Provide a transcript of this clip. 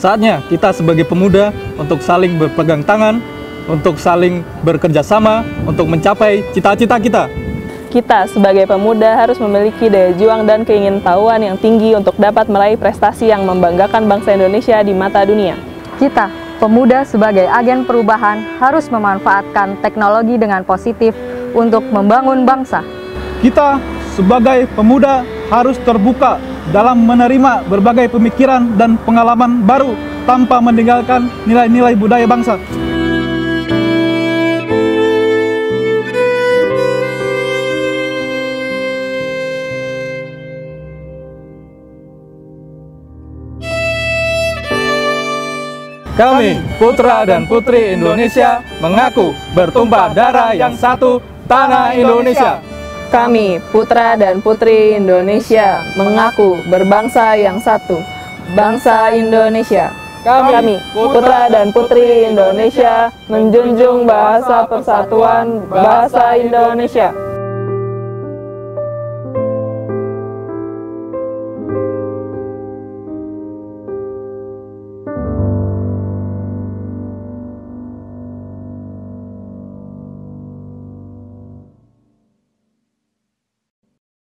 Saatnya kita sebagai pemuda untuk saling berpegang tangan, untuk saling bekerja sama, untuk mencapai cita-cita kita. Kita sebagai pemuda harus memiliki daya juang dan keingintahuan yang tinggi untuk dapat meraih prestasi yang membanggakan bangsa Indonesia di mata dunia. Kita, pemuda sebagai agen perubahan harus memanfaatkan teknologi dengan positif untuk membangun bangsa. Kita sebagai pemuda harus terbuka dalam menerima berbagai pemikiran dan pengalaman baru tanpa meninggalkan nilai-nilai budaya bangsa. Kami, putra dan putri Indonesia, mengaku bertumpah darah yang satu, tanah Indonesia. Kami, putra dan putri Indonesia, mengaku berbangsa yang satu, bangsa Indonesia. Kami, putra dan putri Indonesia, menjunjung bahasa persatuan bahasa Indonesia.